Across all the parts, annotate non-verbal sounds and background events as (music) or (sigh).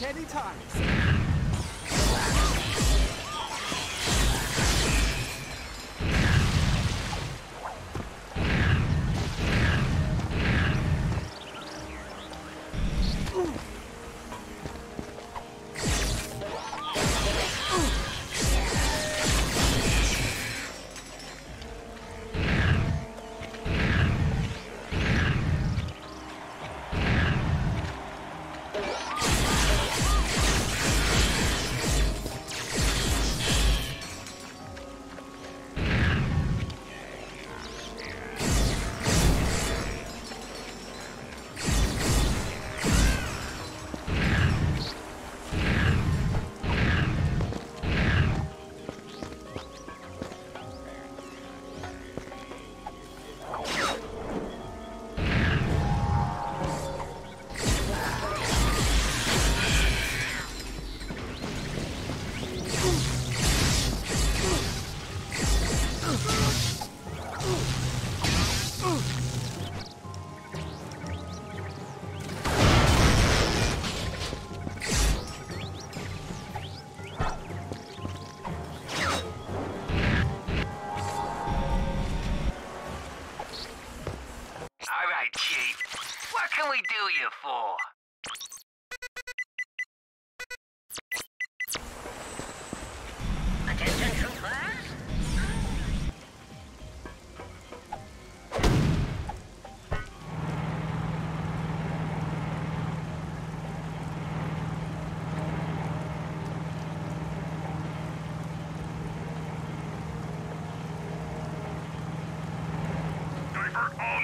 Back anytime.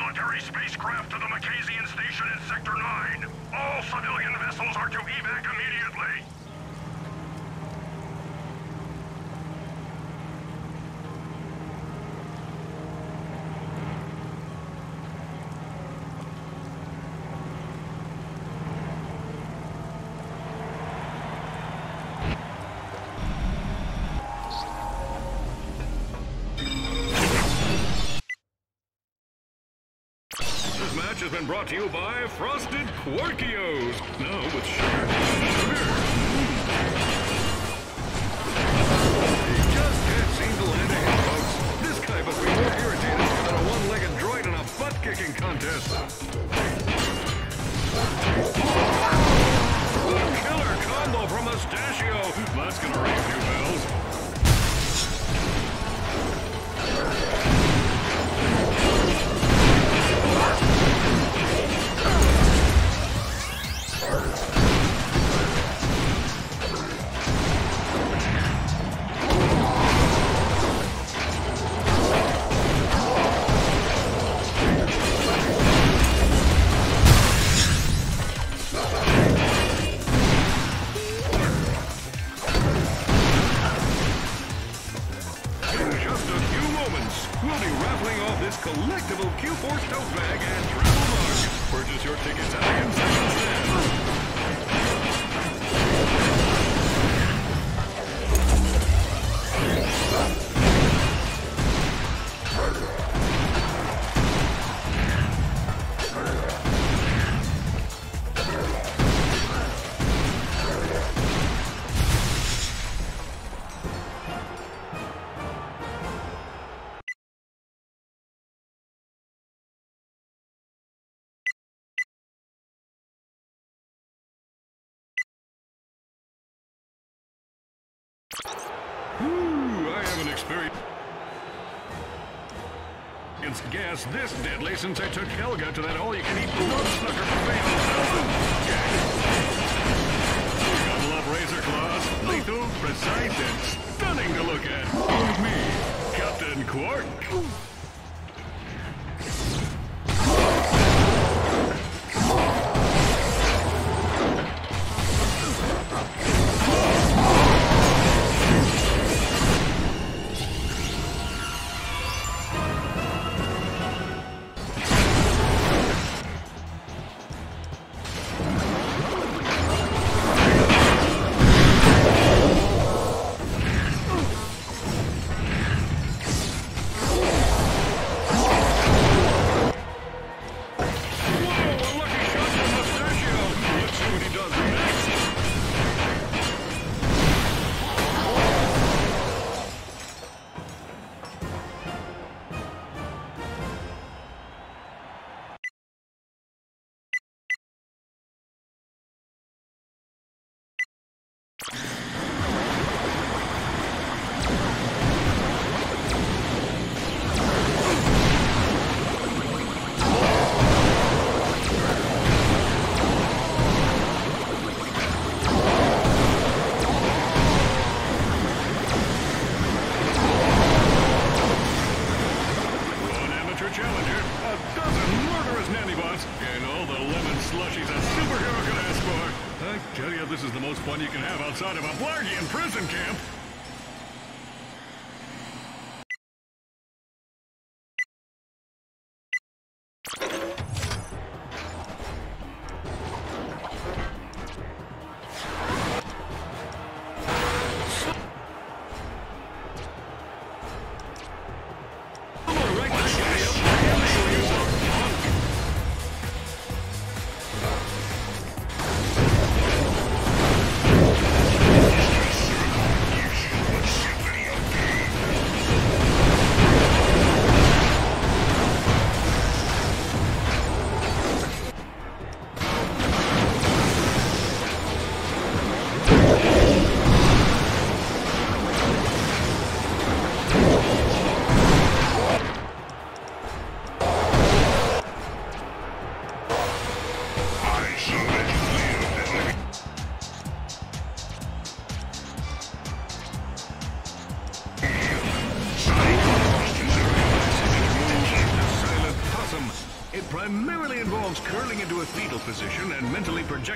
Military spacecraft to the Macasian station in Sector 9. All civilian vessels are to evac immediately. Brought to you by Frosted Quarkios. Now with sugar. He just can't seem to land folks. This guy must be more irritated than a one-legged droid in a butt-kicking contest. A killer combo from Mustachio. That's gonna ring a moments, we'll be raffling off this collectible Q4 tote bag and travel mug. Purchase your tickets at the concession stand. I haven't gas this deadly since I took Helga to that all-you-can-eat blood sucker Southern. Couple up razor claws, lethal, precise, and stunning to look at. With me, Captain Quark. outside of a Blargian prison camp.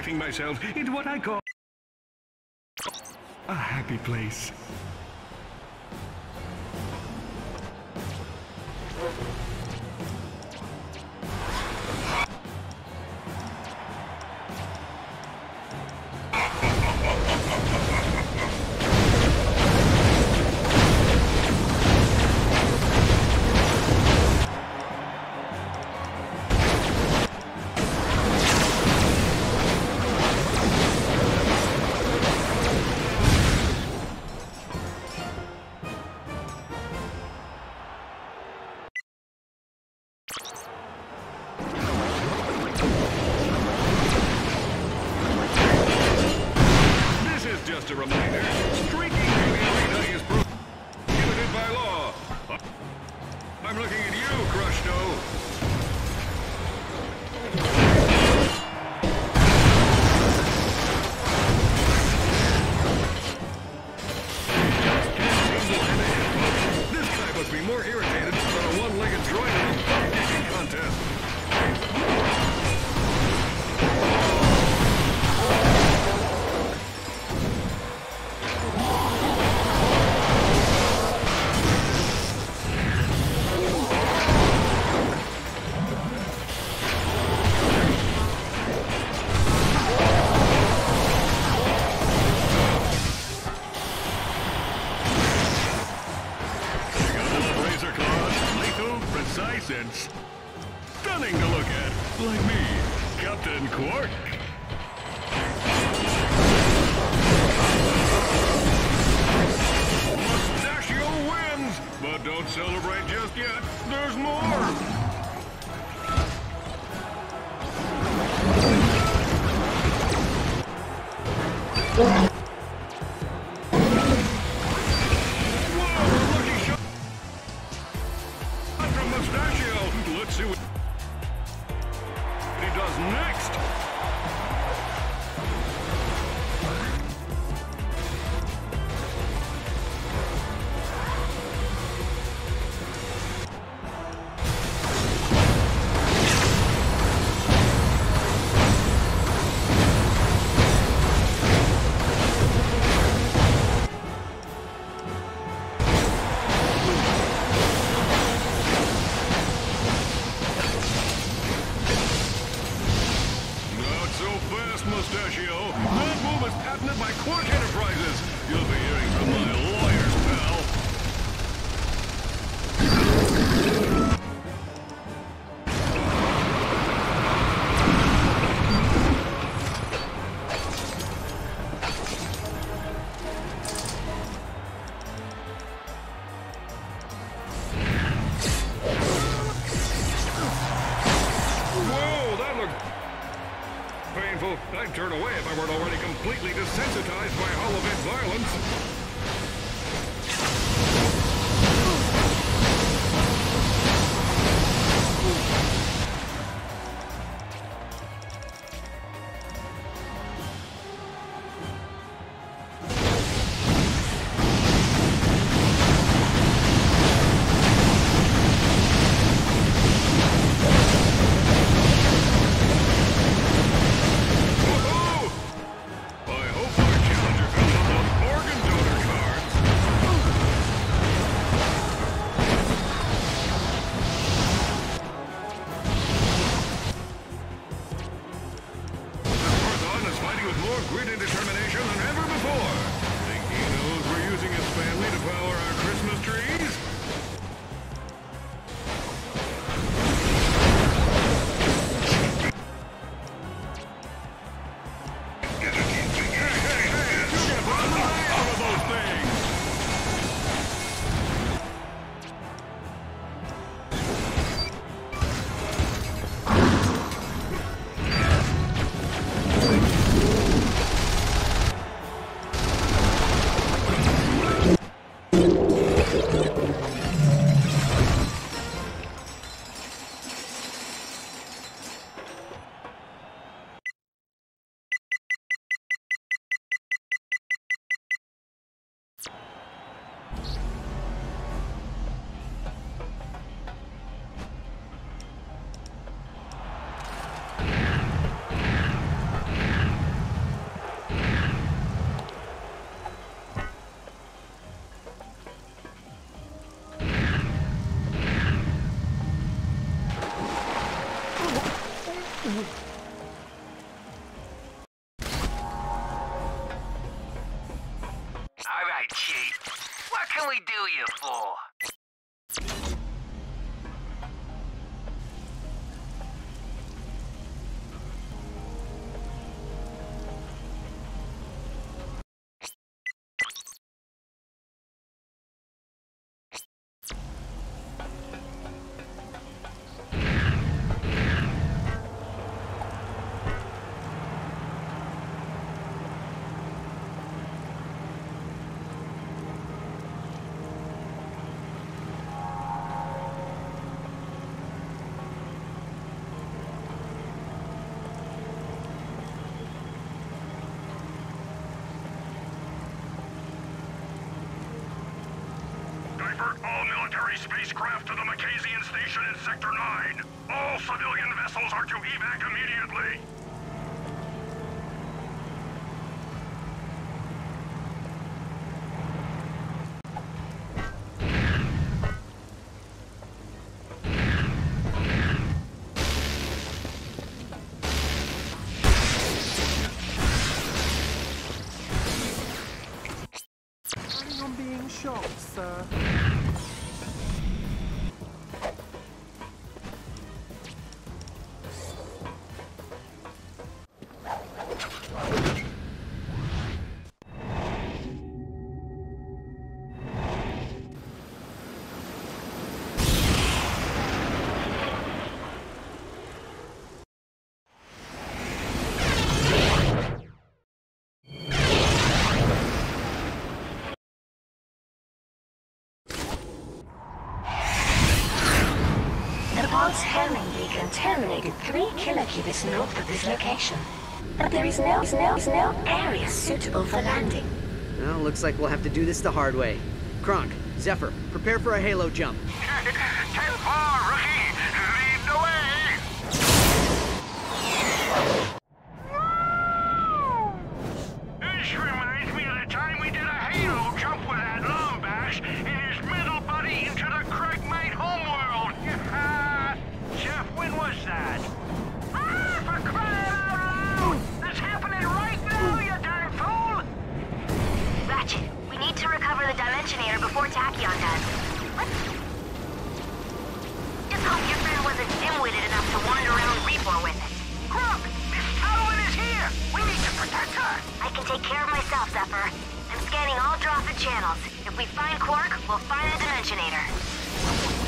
transporting myself into what I call a happy place. Just a reminder, streaking in the is prohibited by law. I'm looking at you, Crushdo. next. Military spacecraft to the Macasian station in Sector 9. All civilian vessels are to evac immediately. Kilometers north of this location. But there is no, no, no area suitable for landing. Well, looks like we'll have to do this the hard way. Kronk, Zephyr, prepare for a halo jump. Ten far, rookie! Lead the way! Channels. If we find Quark, we'll find the Dimensionator.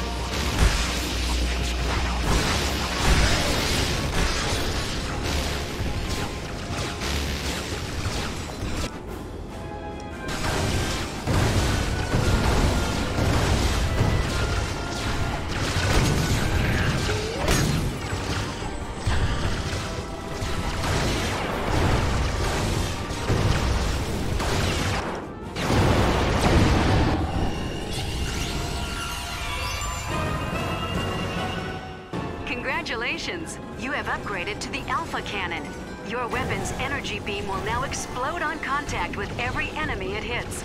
Upgraded to the Alpha Cannon. Your weapon's energy beam will now explode on contact with every enemy it hits.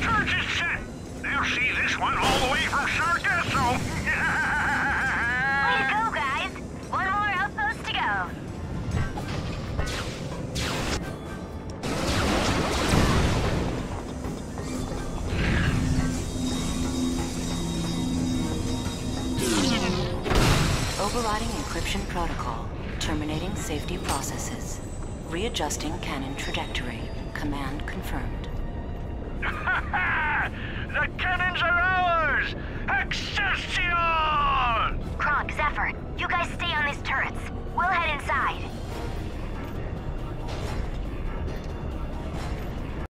Church is set. They'll see this one all the way from Sargasso. way to go, guys. One more outpost to go. Overriding encryption protocol. Terminating safety processes. Readjusting cannon trajectory. Command confirmed. (laughs) the cannons are ours! Excelsior! Kronk, Zephyr, you guys stay on these turrets. We'll head inside.